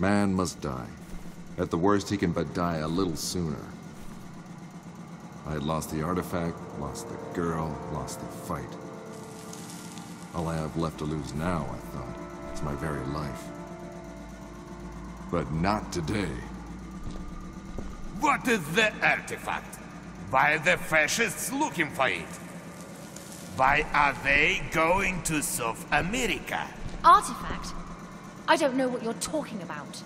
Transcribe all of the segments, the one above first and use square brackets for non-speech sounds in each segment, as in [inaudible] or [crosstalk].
Man must die. At the worst, he can but die a little sooner. I had lost the artifact, lost the girl, lost the fight. All I have left to lose now, I thought, is my very life. But not today. What is the artifact? Why are the fascists looking for it? Why are they going to South America? Artifact? I don't know what you're talking about.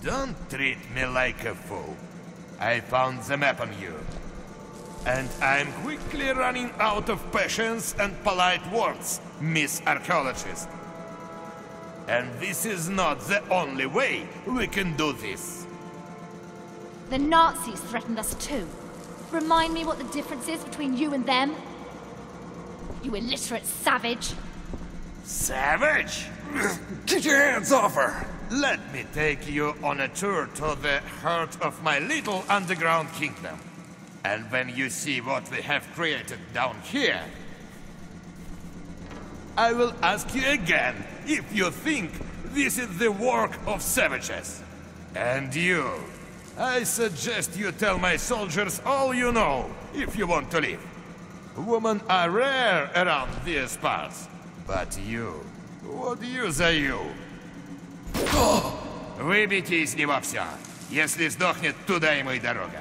Don't treat me like a fool. I found the map on you. And I'm quickly running out of patience and polite words, Miss Archaeologist. And this is not the only way we can do this. The Nazis threatened us too. Remind me what the difference is between you and them? You illiterate savage. Savage? [clears throat] Get your hands off her! Let me take you on a tour to the heart of my little underground kingdom. And when you see what we have created down here, I will ask you again if you think this is the work of savages. And you, I suggest you tell my soldiers all you know if you want to live. Women are rare around these parts. But you, what use are you? Выбейте из него все. Если сдохнет, туда ему и дорога.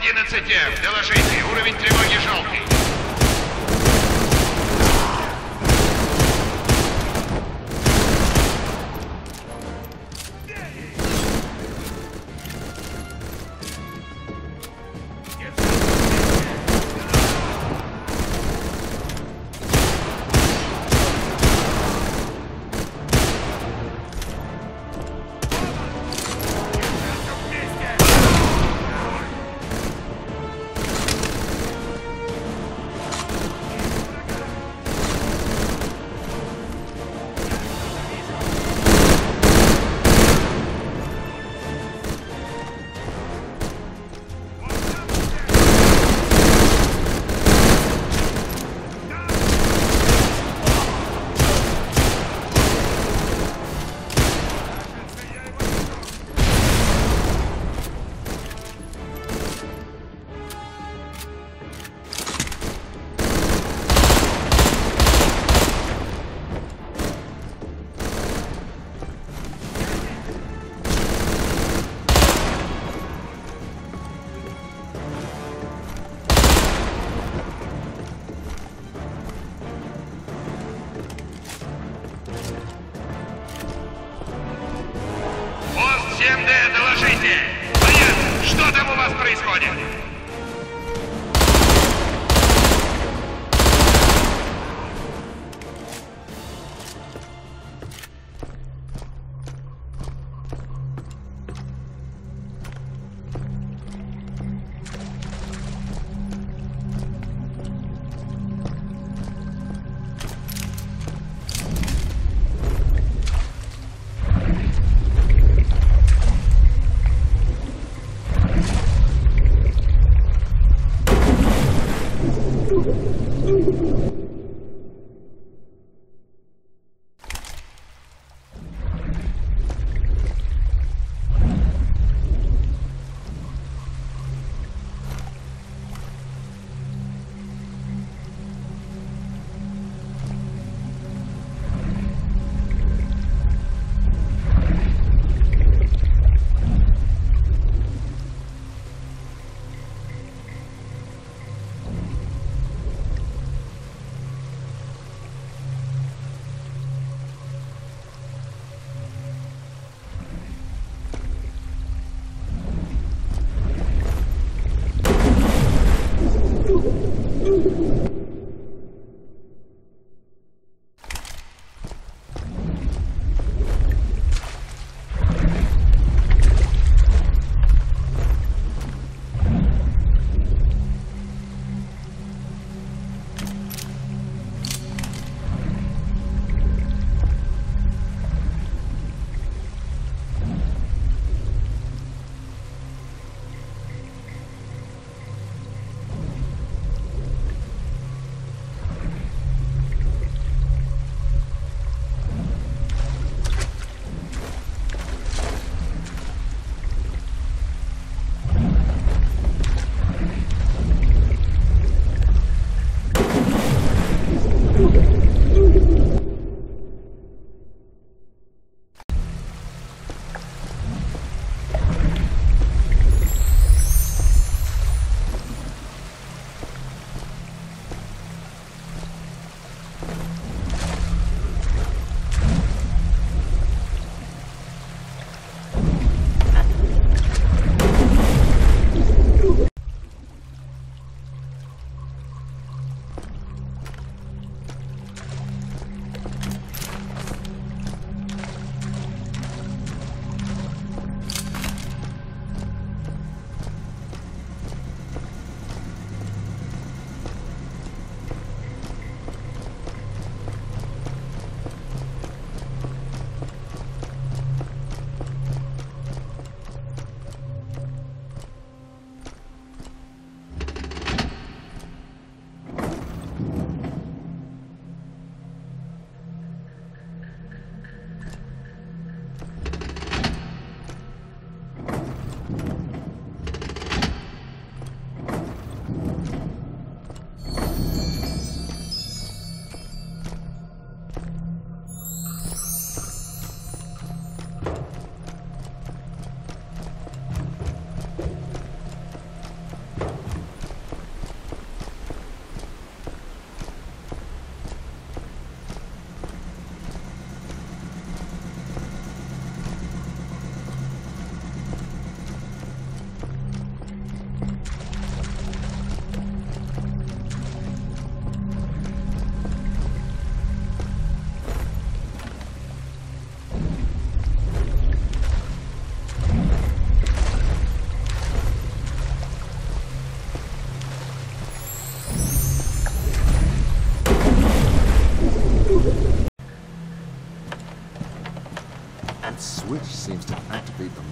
11 доложите. Уровень тревоги желтый.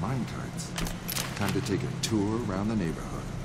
Time to take a tour around the neighborhood.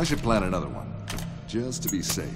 I should plan another one, just to be safe.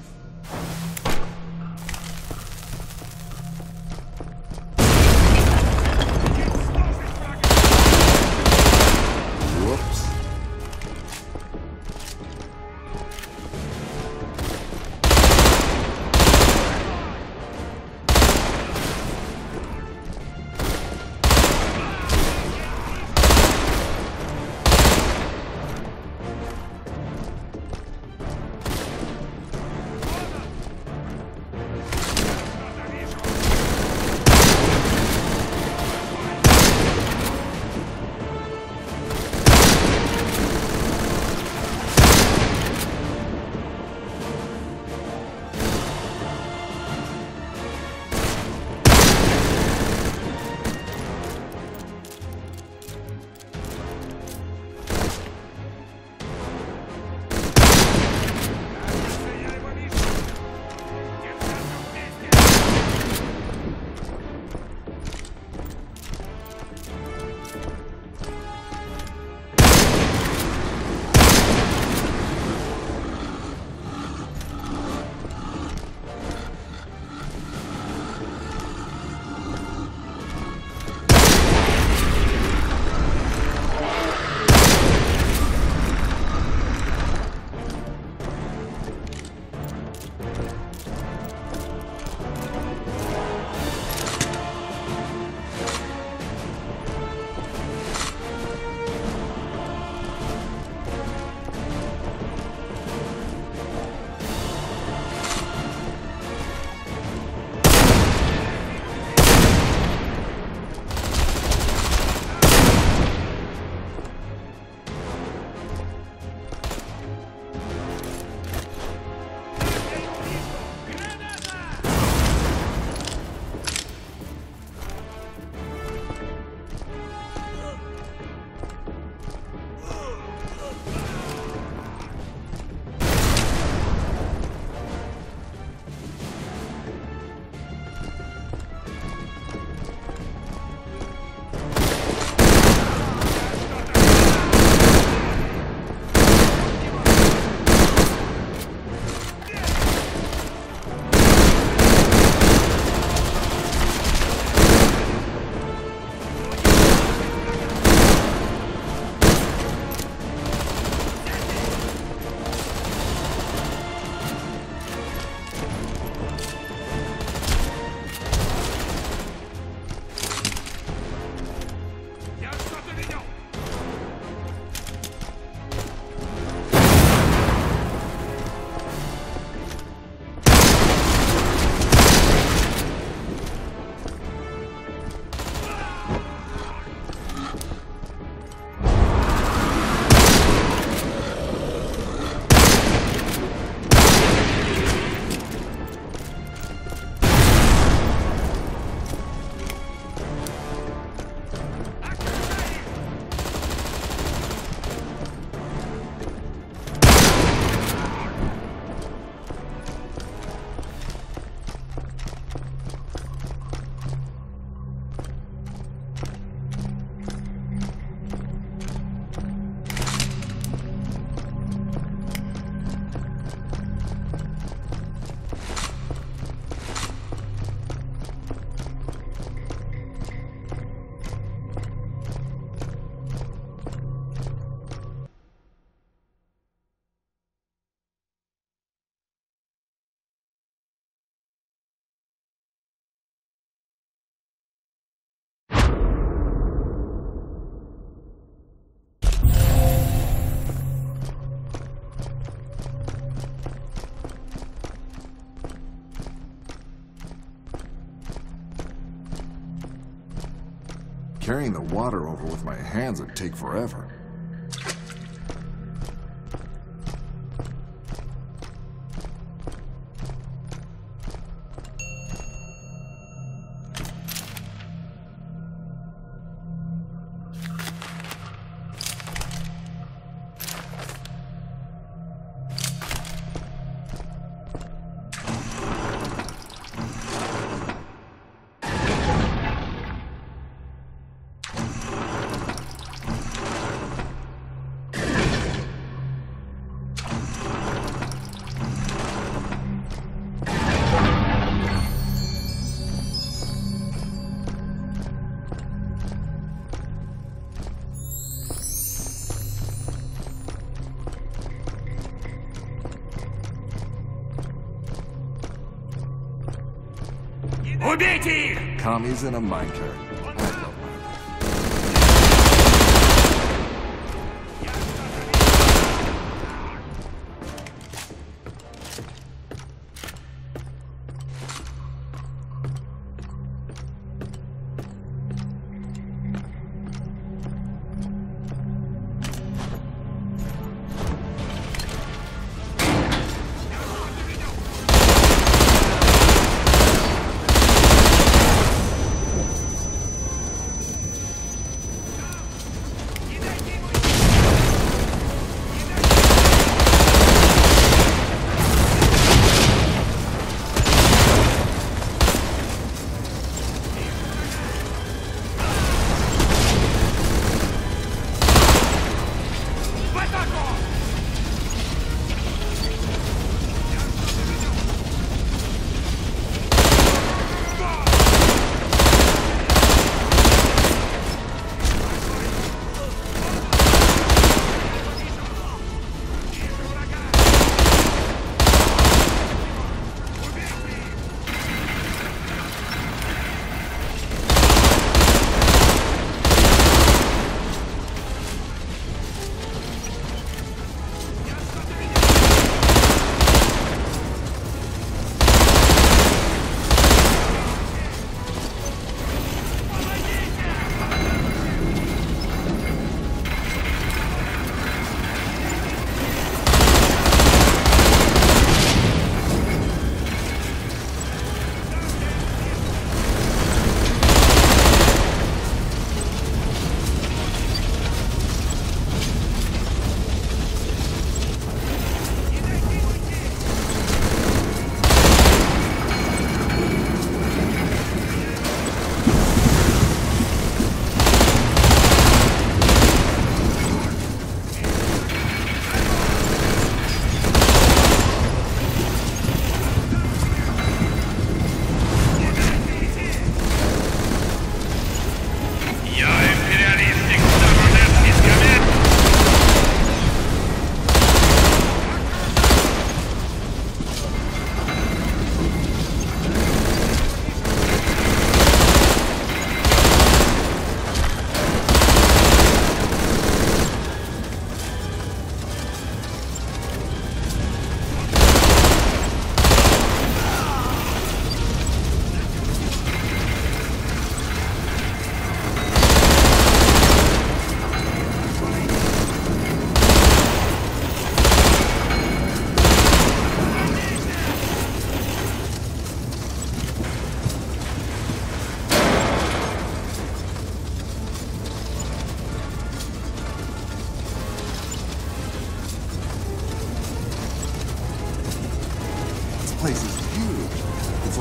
Carrying the water over with my hands would take forever. Pity! is in a minor.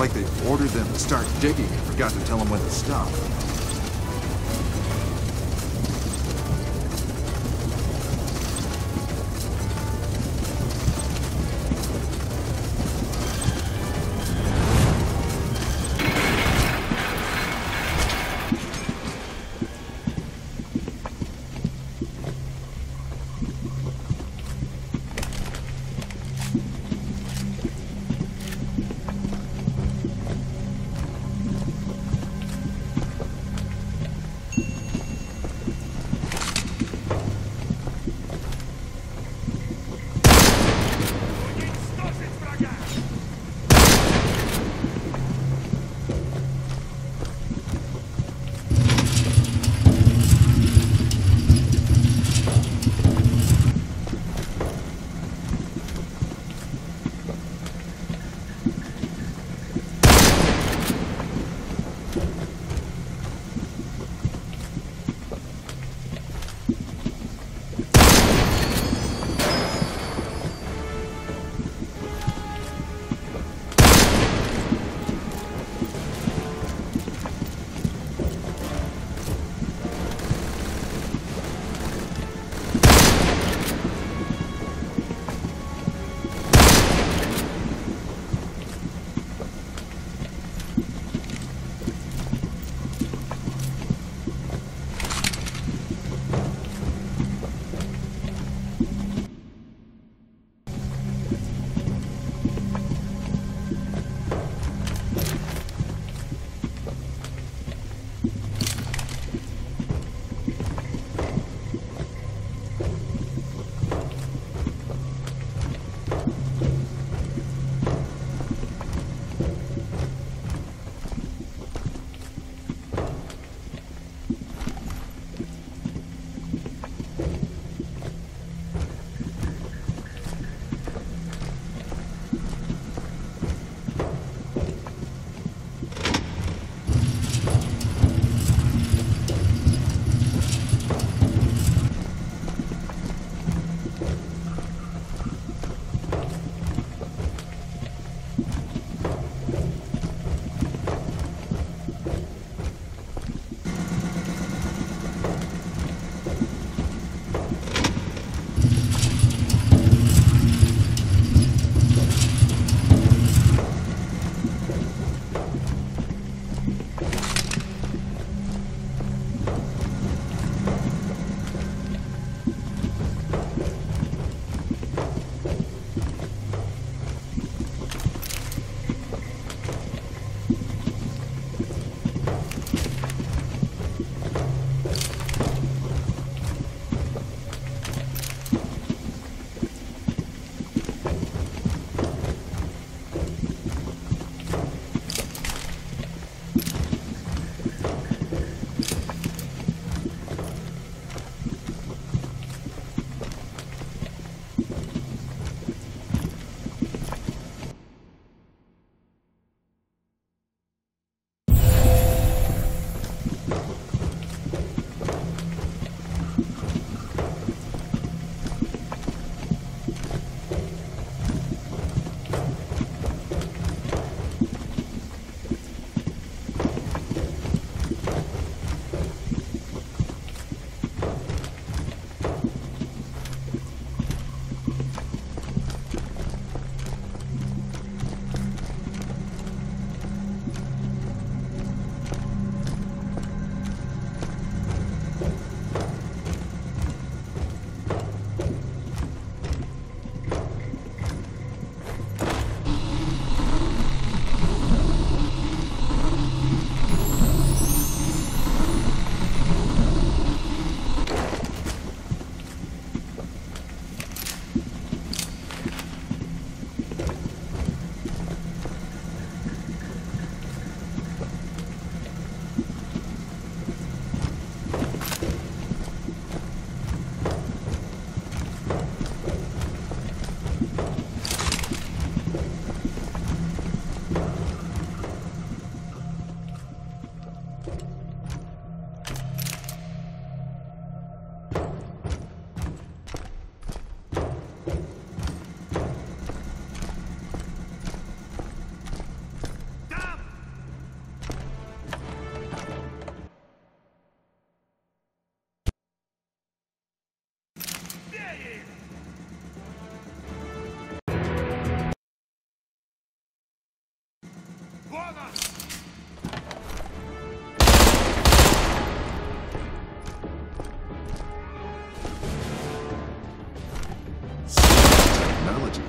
Like they ordered them to start digging and forgot to tell them when to stop.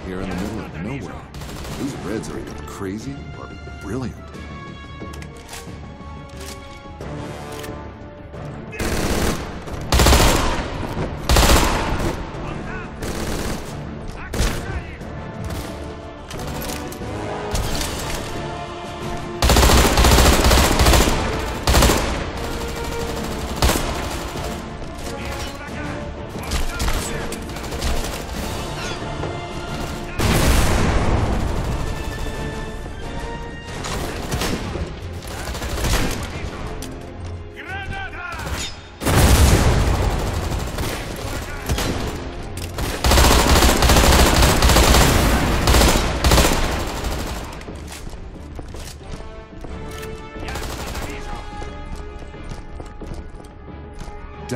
Here in the middle of nowhere. These Reds are either crazy or brilliant.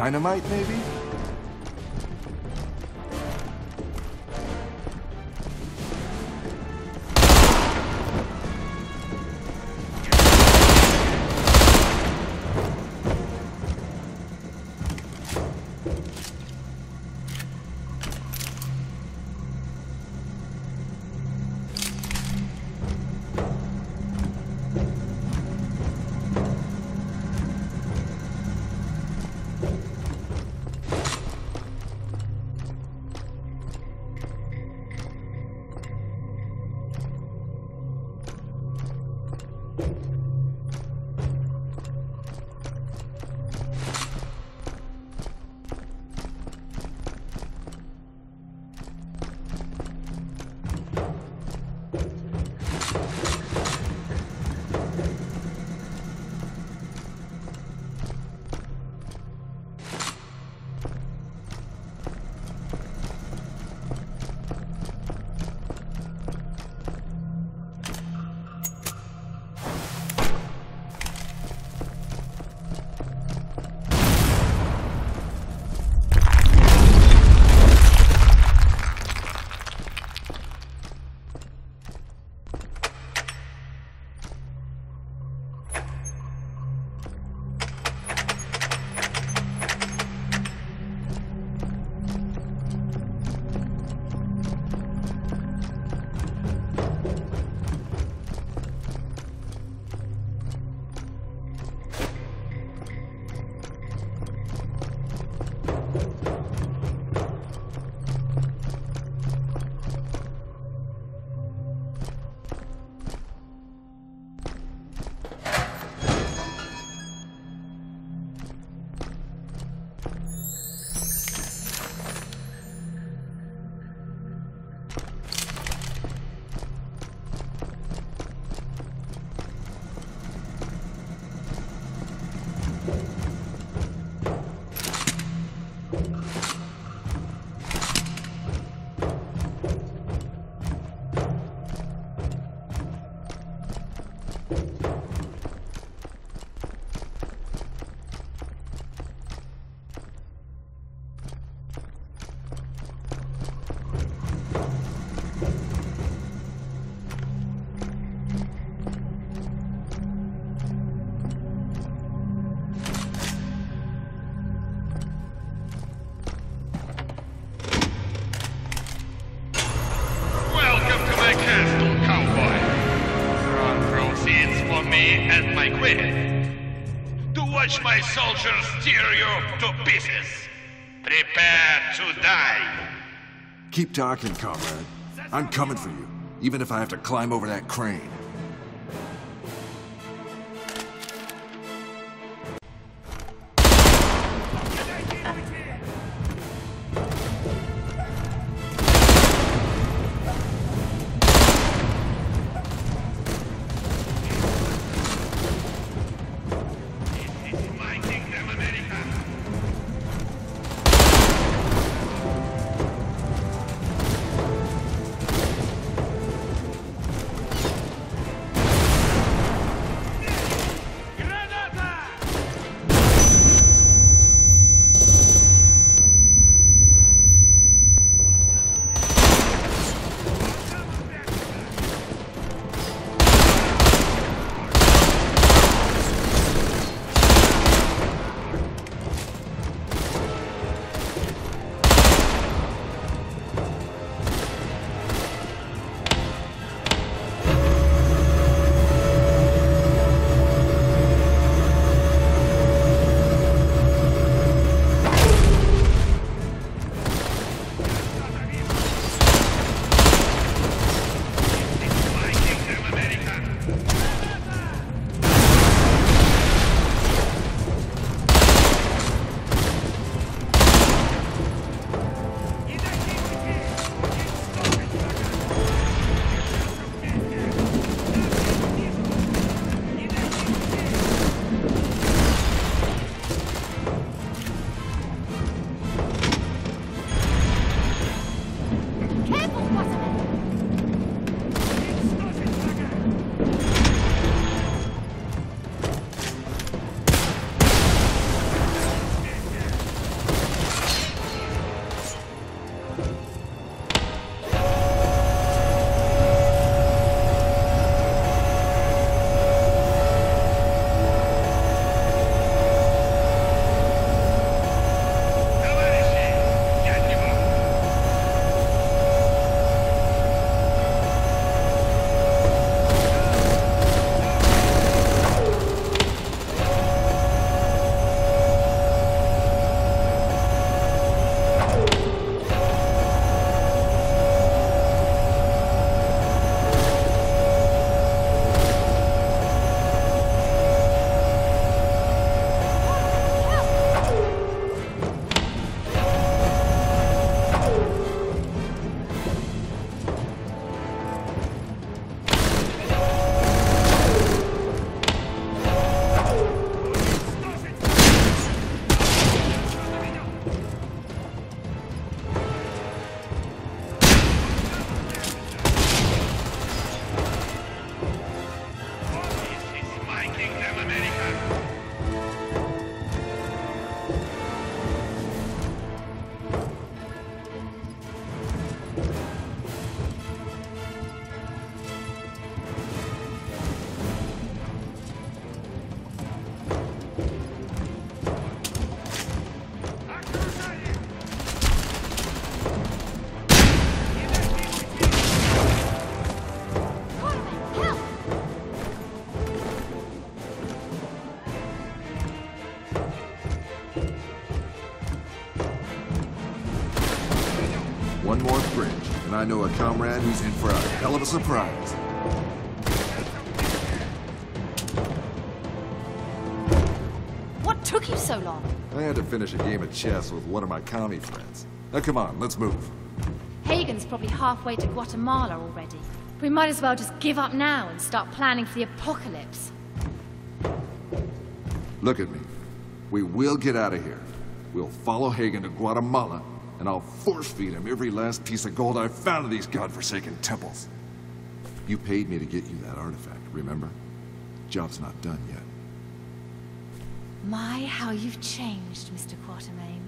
Dynamite, maybe? Keep talking, comrade. I'm coming for you, even if I have to climb over that crane. One more fridge, and I know a comrade who's in for a hell of a surprise. What took you so long? I had to finish a game of chess with one of my commie friends. Now come on, let's move. Hagen's probably halfway to Guatemala already. We might as well just give up now and start planning for the apocalypse. Look at me. We will get out of here. We'll follow Hagen to Guatemala, and I'll force feed him every last piece of gold I've found in these godforsaken temples. You paid me to get you that artifact, remember? Job's not done yet. My, how you've changed, Mr. Quatermain.